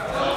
Amen.